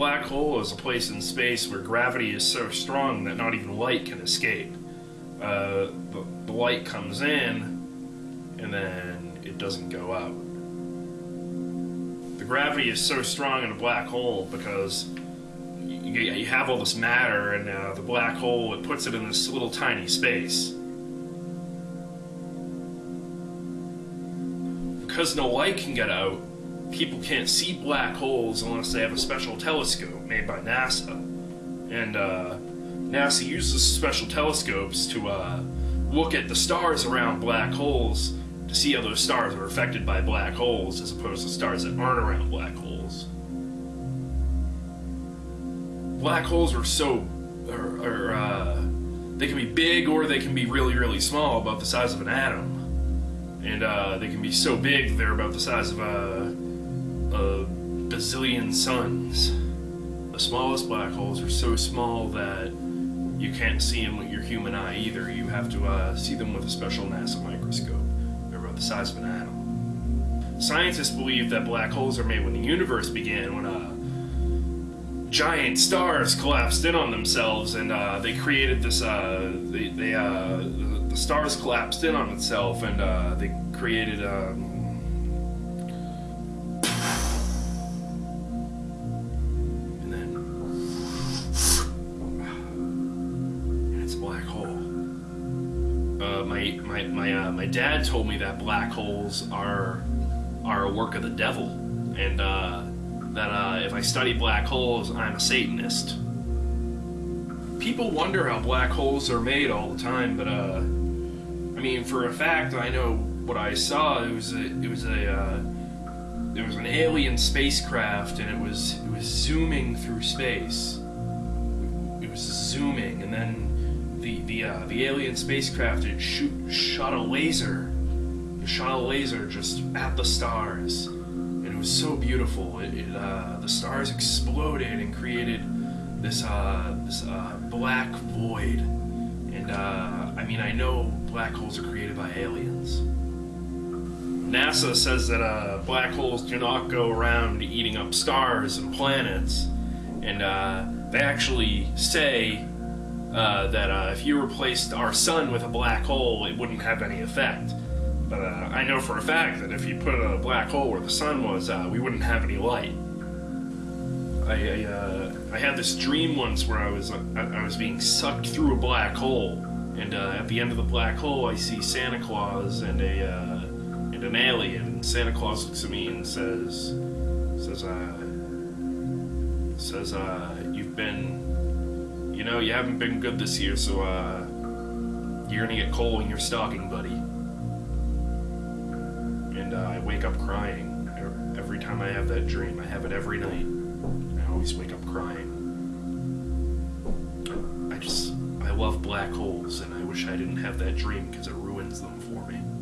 black hole is a place in space where gravity is so strong that not even light can escape. Uh, the, the light comes in, and then it doesn't go out. The gravity is so strong in a black hole because you, you have all this matter, and uh, the black hole it puts it in this little tiny space. Because no light can get out, people can't see black holes unless they have a special telescope made by NASA. And uh, NASA uses special telescopes to uh, look at the stars around black holes to see how those stars are affected by black holes as opposed to stars that aren't around black holes. Black holes are so, are, are uh, they can be big or they can be really, really small, about the size of an atom. And uh, they can be so big they're about the size of a, a bazillion suns. The smallest black holes are so small that you can't see them with your human eye either. You have to uh, see them with a special NASA microscope. They're about the size of an atom. Scientists believe that black holes are made when the universe began, when uh, giant stars collapsed in on themselves, and uh, they created this. Uh, they, they uh, the, the stars collapsed in on itself, and uh, they created. Um, My my my uh, my dad told me that black holes are are a work of the devil, and uh, that uh, if I study black holes, I'm a Satanist. People wonder how black holes are made all the time, but uh, I mean, for a fact, I know what I saw. It was a, it was a uh, there was an alien spacecraft, and it was it was zooming through space. It was zooming, and then the the uh, the alien spacecraft it shoot shot a laser. It shot a laser just at the stars, and it was so beautiful. It, it uh, the stars exploded and created this uh, this uh, black void. And uh, I mean, I know black holes are created by aliens. NASA says that uh, black holes do not go around eating up stars and planets, and they actually say uh, that uh, if you replaced our sun with a black hole, it wouldn't have any effect. But uh, I know for a fact that if you put a black hole where the sun was, uh, we wouldn't have any light. I I, uh, I had this dream once where I was uh, I, I was being sucked through a black hole, and at the end of the black hole, I see Santa Claus and a and an alien. Santa Claus looks at me and says says says you've been you know you haven't been good this year, so uh you're gonna get coal in your stocking, buddy. And uh, I wake up crying every time I have that dream. I have it every night. I always wake up crying. I just, I love black holes, and I wish I didn't have that dream because it ruins them for me.